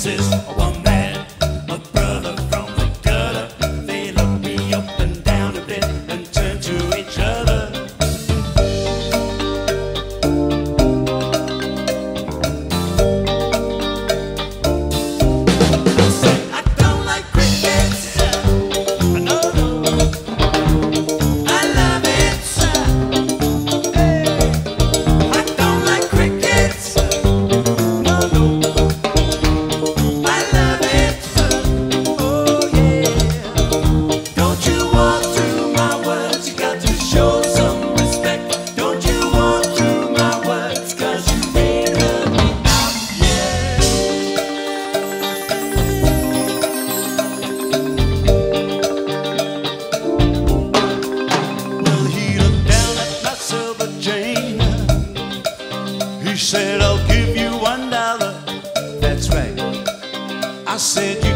This is a one said, I'll give you one dollar. That's right. I said,